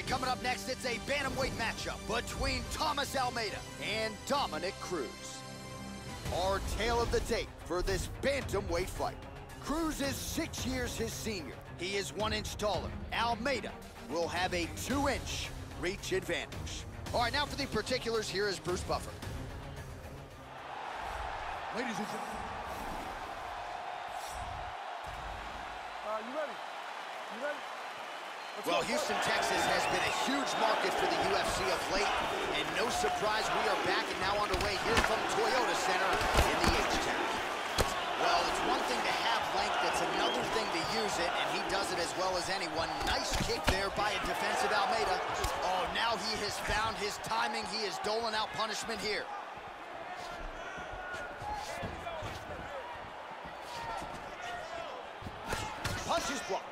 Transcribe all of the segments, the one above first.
right, coming up next, it's a bantamweight matchup between Thomas Almeida and Dominick Cruz. Our tale of the tape for this bantamweight fight. Cruz is six years his senior. He is one inch taller. Almeida will have a two-inch reach advantage. All right, now for the particulars, here is Bruce Buffer. Ladies and gentlemen. Well. Houston, Texas has been a huge market for the UFC of late, and no surprise we are back and now underway here from Toyota Center in the H-Town. Well, it's one thing to have length, it's another thing to use it, and he does it as well as anyone. Nice kick there by a defensive Almeida. Oh, now he has found his timing. He is doling out punishment here. Punch is blocked.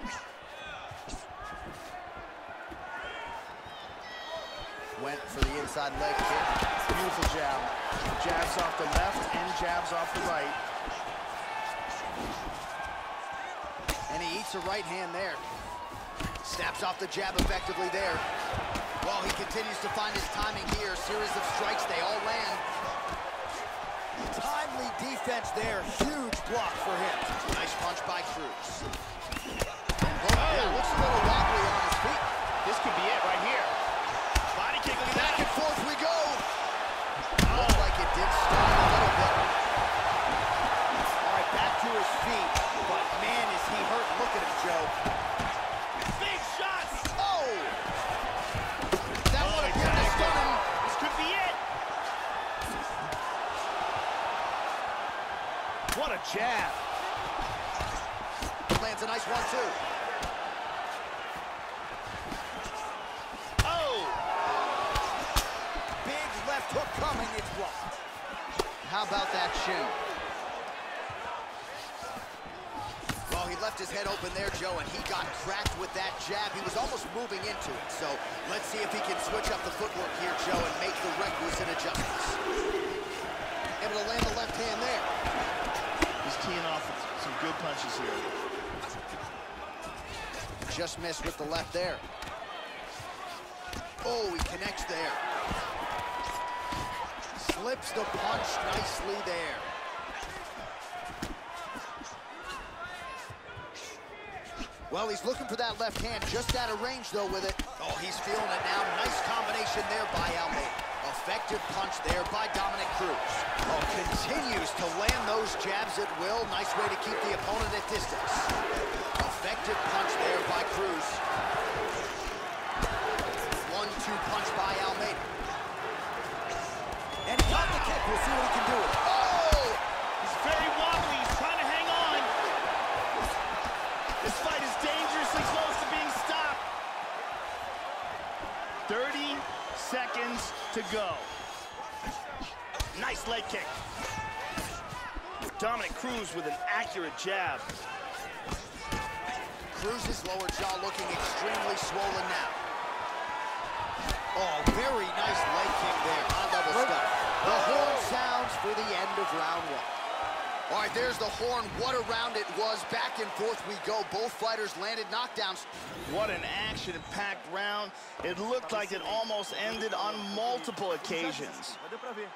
Inside leg kick. Beautiful jab. Jabs off the left and jabs off the right. And he eats a right hand there. Snaps off the jab effectively there. Well, he continues to find his timing here. Series of strikes, they all land. Timely defense there. Huge block for him. Nice punch by Cruz. Oh, yeah, looks a little wobbly on his feet. This could be it right here. Body kick, look at Back and forth we go. Looked like it did start a little bit. All right, back to his feet. But man, is he hurt. Look at him, Joe. Big shots! Oh! That Oh, would he appear to tagged stun him. This could be it. What a jab. Lands a nice one, too. Oh! Big left hook coming. It's blocked. How about that shin? Well, he left his head open there, Joe, and he got cracked with that jab. He was almost moving into it. So let's see if he can switch up the footwork here, Joe, and make the requisite adjustments. Able to land the left hand there. He's teeing off with some good punches here. Just missed with the left there. Oh, he connects there. Slips the punch nicely there. Well, he's looking for that left hand, just out of range, though, with it. Oh, he's feeling it now. Nice combination there by Almeida. Effective punch there by Dominick Cruz. Oh, continues to land those jabs at will. Nice way to keep the opponent at distance. Effective punch there by Cruz. One-two punch by Almeida. And he got the kick. We'll see what he can do with it. Oh! He's very wobbly. He's trying to hang on. This fight is dangerously close to being stopped. 30 seconds to go. Nice leg kick. Dominick Cruz with an accurate jab. Cruz's lower jaw looking extremely swollen now. Oh, very nice leg kick there. High-level stuff. The horn sounds for the end of round one. All right, there's the horn. What a round it was. Back and forth we go. Both fighters landed knockdowns. What an action-packed round. It looked like it almost ended on multiple occasions. Vai dar pra ver.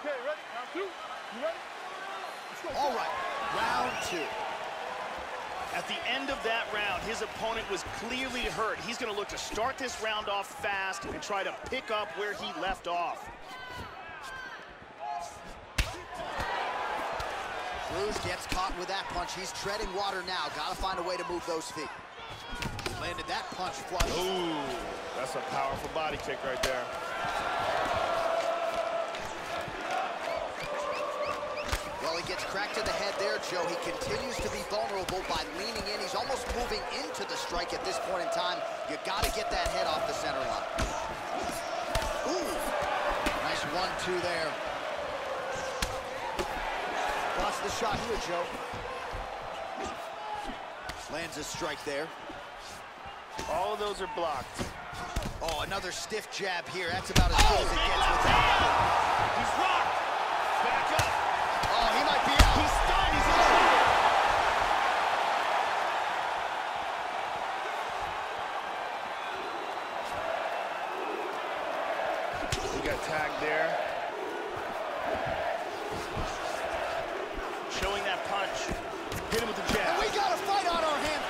Okay, ready? Round two. You ready? All right, round two. At the end of that round, his opponent was clearly hurt. He's going to look to start this round off fast and try to pick up where he left off. Cruz gets caught with that punch. He's treading water now. Got to find a way to move those feet. Landed that punch flush. Ooh, that's a powerful body kick right there. Gets cracked to the head there, Joe. He continues to be vulnerable by leaning in. He's almost moving into the strike at this point in time. You got to get that head off the center line. Ooh, nice one-two there. Lost the shot here, Joe. Lands a strike there. All of those are blocked. Oh, another stiff jab here. That's about as good as it gets with that. He's rocked. Back up got tagged there. Showing that punch. Hit him with the jab. And we got a fight on our hands.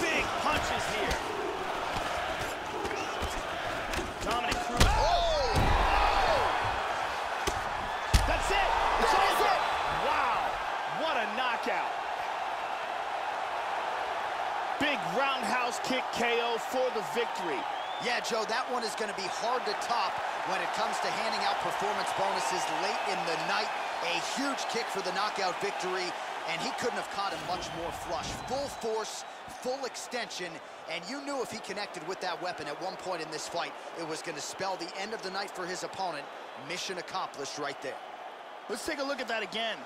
Big punches here. Yeah, Joe, that one is going to be hard to top when it comes to handing out performance bonuses late in the night. A huge kick for the knockout victory, and he couldn't have caught him much more flush. Full force, full extension, and you knew if he connected with that weapon at one point in this fight, it was going to spell the end of the night for his opponent. Mission accomplished right there. Let's take a look at that again.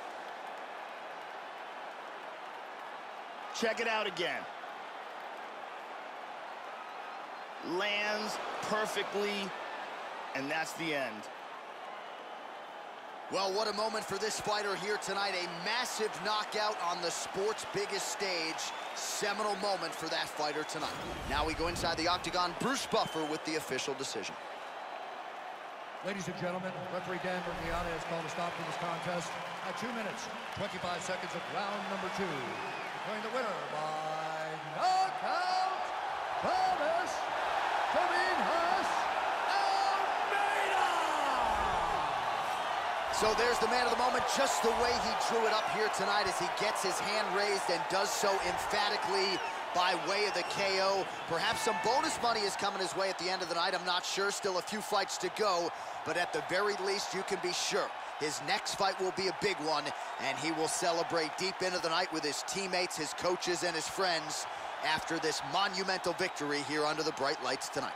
Check it out again. Lands perfectly, and that's the end. Well, what a moment for this fighter here tonight. A massive knockout on the sport's biggest stage. Seminal moment for that fighter tonight. Now we go inside the octagon. Bruce Buffer with the official decision. Ladies and gentlemen, referee Dan Miragliotta has called a stop to this contest at 2 minutes, 25 seconds of round number two. Declaring the winner by knockout, Thomas Almeida! So there's the man of the moment, just the way he drew it up here tonight as he gets his hand raised and does so emphatically by way of the KO. Perhaps some bonus money is coming his way at the end of the night. I'm not sure. Still a few fights to go. But at the very least, you can be sure his next fight will be a big one, and he will celebrate deep into the night with his teammates, his coaches, and his friends after this monumental victory here under the bright lights tonight.